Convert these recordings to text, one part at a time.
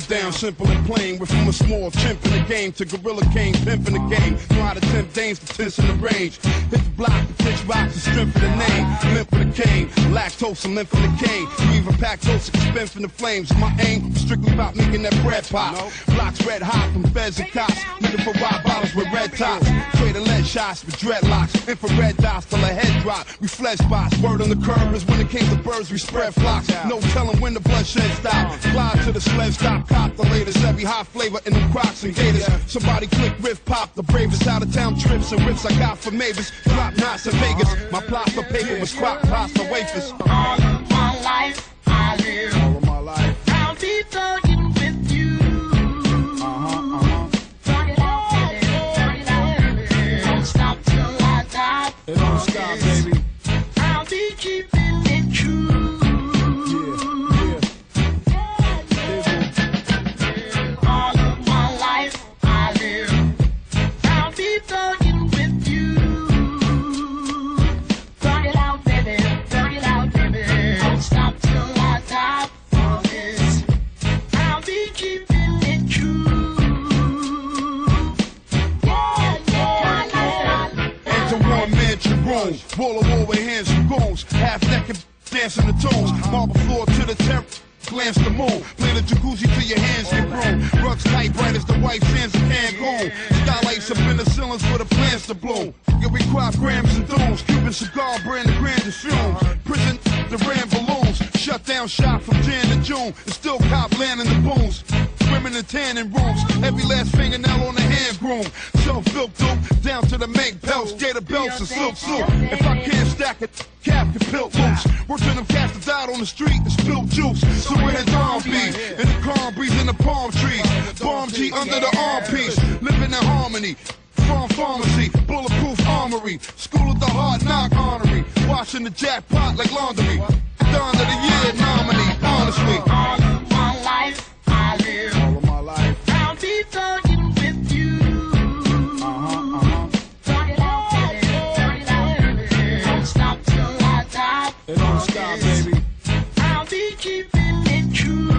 simple and plain. We're from a small chimp in the game to gorilla king, pimp in the game. Know how to tempt dames to tense in the range. Hit the block, the pitch rocks, the strength of the name. Limp for the cane, lactose and lymph for the cane. You even pack toast, spin from the flames. My aim strictly about making that bread pop. Blocks red hot from feds and cops. Looking for rock bottles with red tops. Shots with dreadlocks. Infrared dots till a head drop. We flesh spots. Word on the curb is when it came to birds, we spread flocks. No telling when the bloodshed stop. Fly to the sled stop, cop the latest. Every hot flavor in them crocs and gators. Somebody click riff pop. The bravest out of town trips and rips I got from Avis. Drop knots in Vegas. My plot for paper was crop pasta wafers. Baby. I'll be keeping room, wall of wall with hands and goons, half naked dancing the tunes, marble floor to the terrace. Glance the moon, play the jacuzzi till your hands get grown. Rugs tight, bright as the white sands of Cancun. Skylights up in the ceilings for the plants to bloom. We crop grams and dooms. Cuban cigar brand the grandest fumes. Prison, the ran balloons. Shut down shop from Jan to June. And still cop land in the booms. In the tanning rooms. Every last fingernail on the hand groom. Self-built dope down to the make pelts. Gator belts and silk suit. If I can't stack it, cap can pilt loose. Working them cats that died on the street and spilled juice. So where the dawn be? In the calm breeze in the palm trees. Bomb G under the armpiece. Living in harmony. Farm pharmacy, bulletproof armory, school of the hard knock honorary, washing the jackpot like laundry. Dawn of the year nominee, baby. I'll be keeping it true.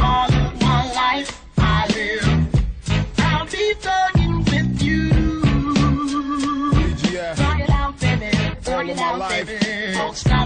All of my life I live. I'll be thugging with you. Thug it out, baby. Thug it my out, life. baby. Don't stop